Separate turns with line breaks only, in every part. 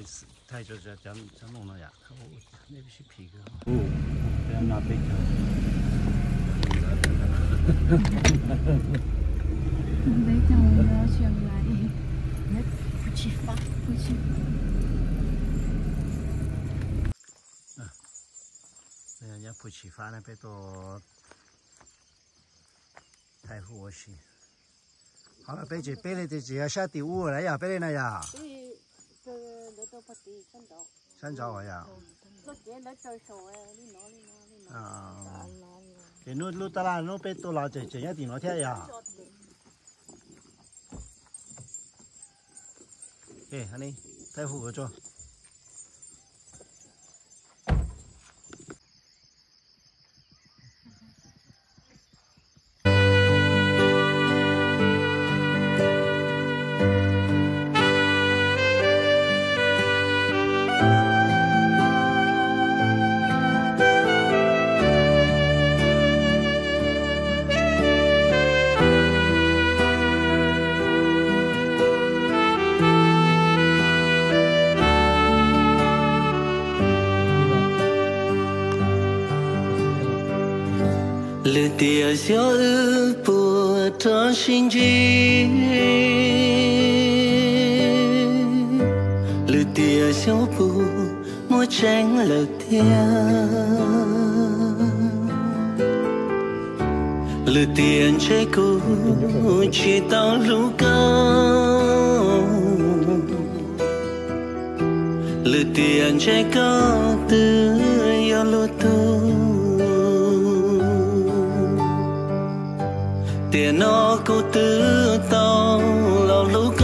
太死太就这这这弄了呀，那不是皮革吗？不、哦，不要拿
皮革。你讲我要选哪里？
来，不去发，不去。不启发那边都太和谐。好了，贝姐，贝姐，姐姐下第五来呀，贝姐来呀。身手係啊，啊，其實攞得啦，攞俾到啦，就就一定攞聽呀。誒，阿你
睇副嗰張。Bùa cho sinh chi lư tia gió bùa mua tranh lờ tia lư tiền chơi cũ chỉ tao lũ cao lư tiền chơi cao từ yêu lũ tiền nó cô tứ tao lao lúc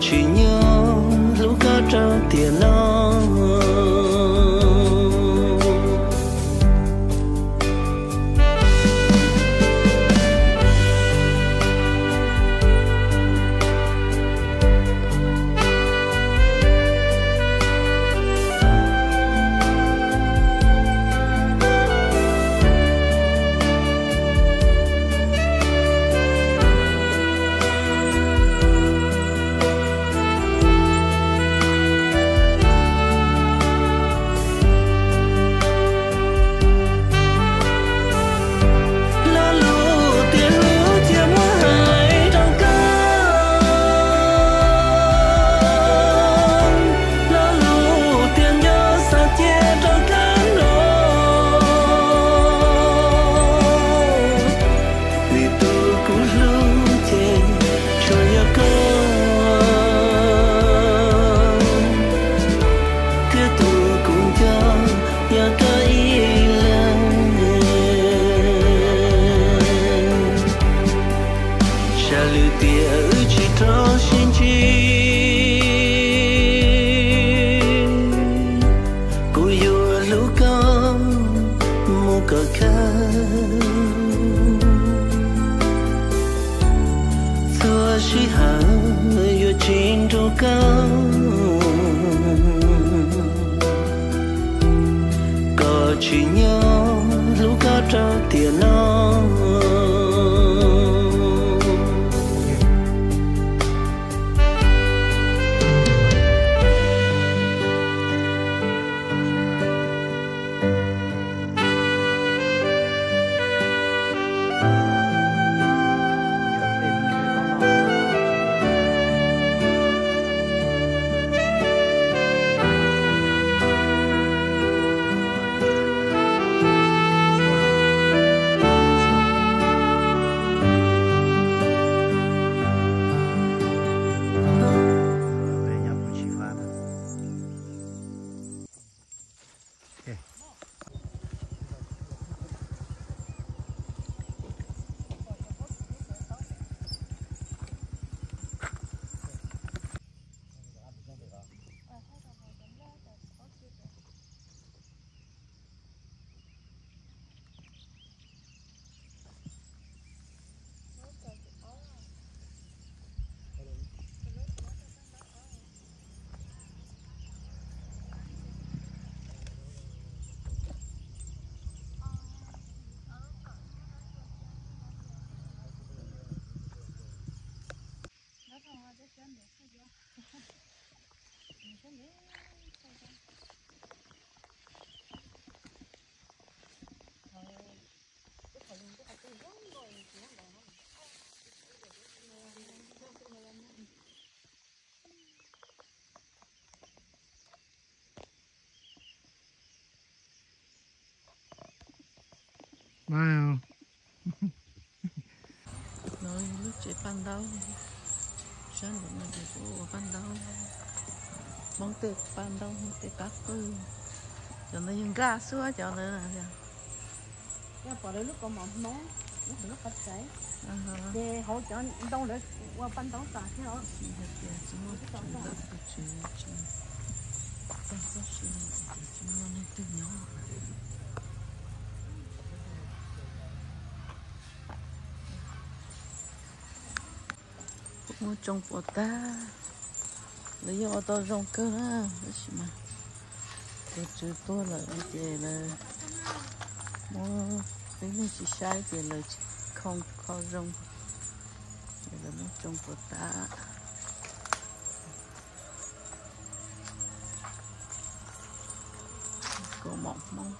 chỉ nhớ lúc cá trao tiền nó xưa chỉ yêu có nhau lúc có trao tiền
non.
Wow.
Nói lúc chị ban đầu Sáng được mà chị của ban đầu Mong tiệc ban đầu tiệc các tư Cho nên những gà xưa cho nên là gì
cái bỏ đến lúc còn mỏng món lúc nó phát cháy
À ha
để hỗ trợ đâu để qua ban đấu cả thế đó
Chị được kìa chị muốn chị được của chị chị Cái số chị chị chị muốn trồng ta. Lấy do tôi trồng cơ. Đó mà. Tôi chứ tôi là cái gì là. Mua Cái này sai thì là không trồng Đây là muốn trồng bộ ta. Cô mộng mỏng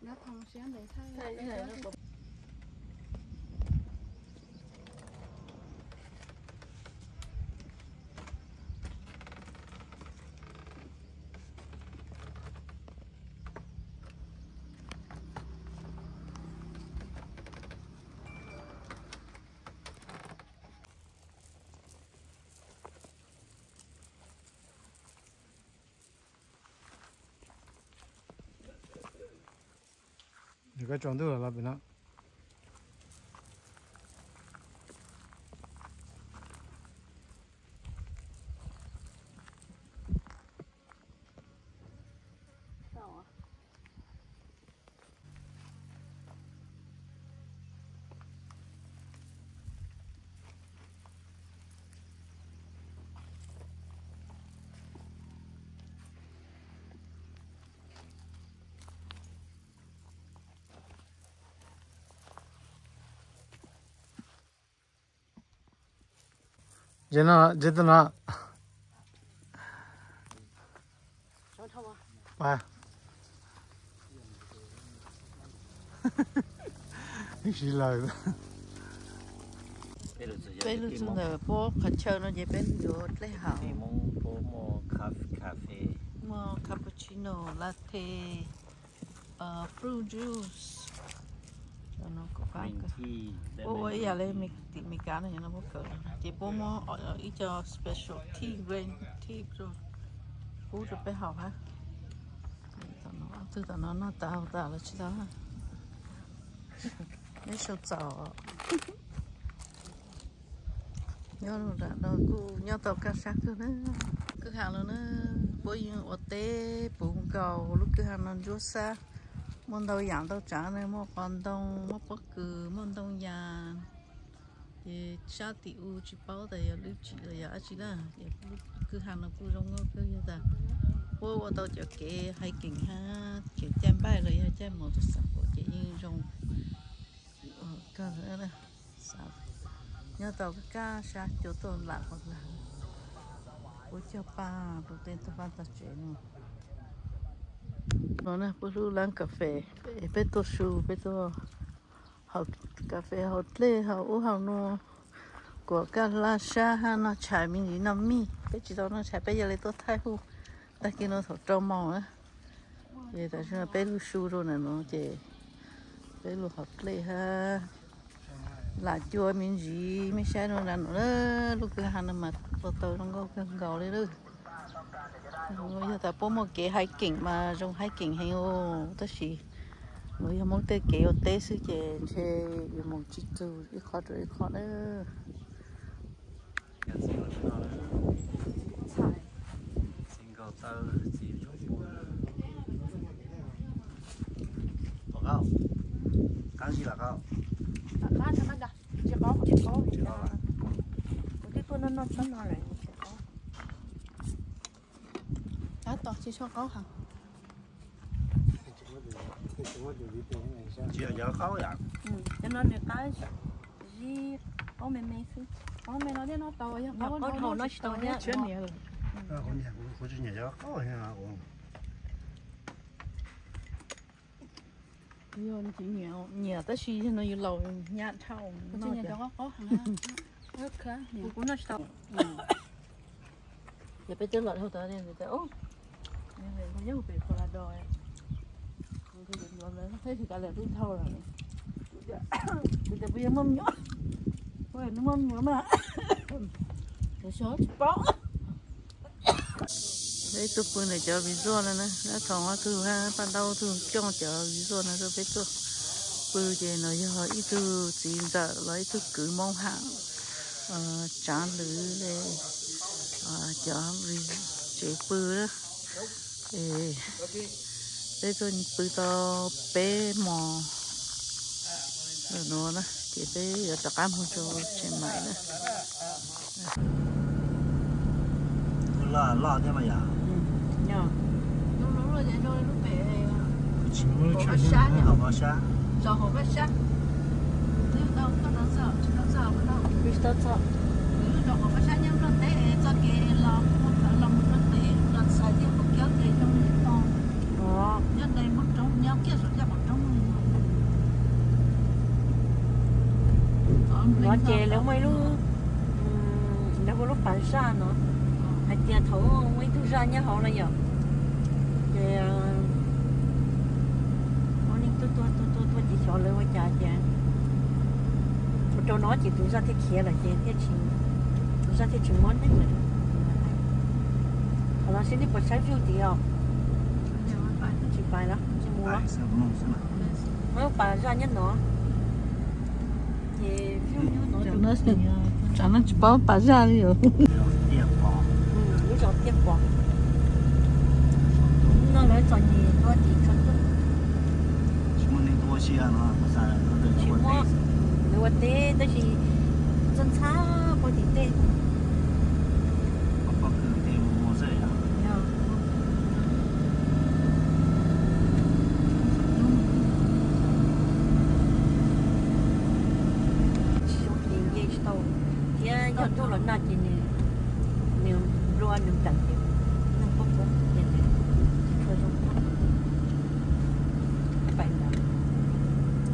nó thông sáng để thay.
Thấy cái này nó bọc
Thì cái chọn là bên
thâu à
Ba. Chỉ lời
cái
chúng ta bố khẩn chơi nó dễ bên vô lấy hảo.
Cái món bố mò cà cà phê.
Mua cappuccino, latte, uh, fruit juice Cho nó có
tea
Bố
lemon
ấy giờ lấy mì mì cá này nó bố cỡ Chỉ bố mua ở ý cho special tea green thi rồi. Cú được bé học nó từ tao nó nó tao tao là chỉ đó. Mấy số trò nhớ rồi đã đâu cú nhớ tàu cá sát cứ nữa cứ hàng nữa bố yên ở tế bụng cầu. Lúc cứ hàng nó rút xa môn đâu dạng đâu trả này mua con đông mua bất cứ, môn đông nhà thì cha tỷ u chỉ bảo đây là lưu chỉ là giá chỉ là cứ hàng nó cứ rong ngó cứ như ta. Bố ở đâu cho kế hay kinh ha kế chém bài rồi ha chém một chút sạc của chị như rong ờ, cơ nữa nè sạc nhớ tàu cái cá sa chỗ tôi lạc hoặc là bố cho ba bố tên tôi ban ta chuyện nó là bố lu lăng cà phê bé tô su bé tô học cà phê học lê học u học nó của cái la sa ha nó chạy mình gì nó mi. Bé chỉ đó nó chạy bé giờ lấy tô thay hu. Ta kia nó thọ trâu màu á. Vậy tại sao bé, lu su rồi nè nó chị bé, lu học lê ha. Là chua mình gì mới xe nó là nó lúc cái hàng mà tôi tôi nó có cái gạo đấy đó rồi giờ ta bố một cái hai kính mà dùng hai kính hay ô tất gì người ta một tới cái ô tê sư chè chè giờ muốn chích chú ít khó rồi khó nữa.
Single tơ chỉ chút cái gì là không
Hãy subscribe
cho kênh Ghiền
Mì Gõ Để không bỏ lỡ những video hấp
dẫn tỏ chỉ cho có hả?
chỉ giờ khó vậy
Ừ. Cho nó được cái gì có mẹ mẹ xí.
Có mẹ nói nó to nhá.
Nó có thầu nó to nhá.
Chuyện này rồi.
à con nhà của chuyện giờ khó nha
nó chỉ nhiều nhiều tất gì nó yêu lâu nhạt thau
Có
nó giờ
cho có hả? Rất khá.
Cũng nó to.
giờ bây giờ lọt hậu tới nên người ta ô nhưng về thì cả là tôi thâu rồi bây giờ bây giờ mâm nhỏ bây nó mâm nhỏ mà rồi số bỏ đây tôi phun này chờ ví dụ này nè đã thòng hoa thư ha ban đầu thường trong chờ ví dụ này tôi bây giờ bự thì nó giờ ít từ chỉ giờ lấy từ cứ mong hạng trả lưới để chờ cho chế phun đó để để tôi bự to bé mò rồi nó đó chị bé ở tập cam không cho trên máy đó
lo lo thế mà giờ
nhờ
Lúc lúc rồi lúc lúc về
chỉ mới
có
chuyện
bát xa nhỉ?
không xa
Giờ hồ bát xa. Nếu đâu có nó sợ, chỉ nó sợ mà đâu.
biết sao sợ
Nếu giờ hồ bát xa nhưng nó té cho cái lòng một cái lòng một cái té lần sai tiếp một kéo té trong cái con.
đó
Nhất đây mất trong nhau kia rồi ra một trong.
Nó chè nếu mấy lúc nếu có lúc bán xa nó hay tiền thấu mấy thứ ra nhá họ là giờ nó nên tôi tôi tôi tôi tôi chỉ cho lấy qua trả chè. Cho nó chỉ tôi ra thế kia là chè thế chỉ tôi ra thế chỉ món đấy mà là xin đi bật trái phiếu gì không bài đó mua đó mới bà ra nhất nó thì nó
cho nó sẽ nó chỉ bảo bà ra đi rồi.
Tiền bỏ
ừ nó nó nói cho gì nó chỉ
nó sao nó được
mua nếu mà té đó thì dân xã có thì té
có có cứ tiền mua rồi à
trong tiền dây sâu thì giờ tôi là nó chỉ nè nếu lo nếu chẳng thì nó có có tiền này cho trong thắt bảy là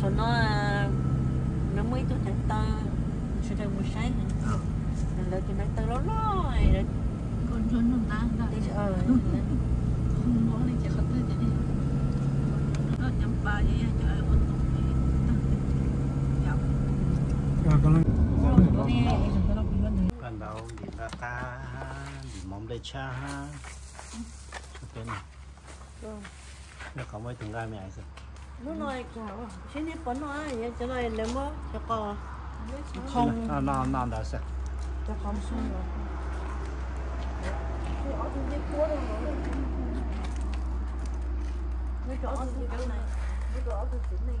sau nó nó mới tôi thằng ta sẽ ra một sáng là lợi cho nó ta lo lo rồi.
Con chuồn nó ta ra.
đi ờ
Không có đi chỉ khát chỉ đi. Nó nhắm ba gì cho ai quan tâm thì. Dạ.
con
ban đầu thì ta ta thì mong đây cha. Ha cái này nó không mấy thùng gai mẹ sao
nó nói chào xin đi bắn nó vậy cho nó lấy mơ cho con
không.
Nó nó nó đã sao
cho không xuống rồi.
Nó chỗ cái này nó chỗ cái này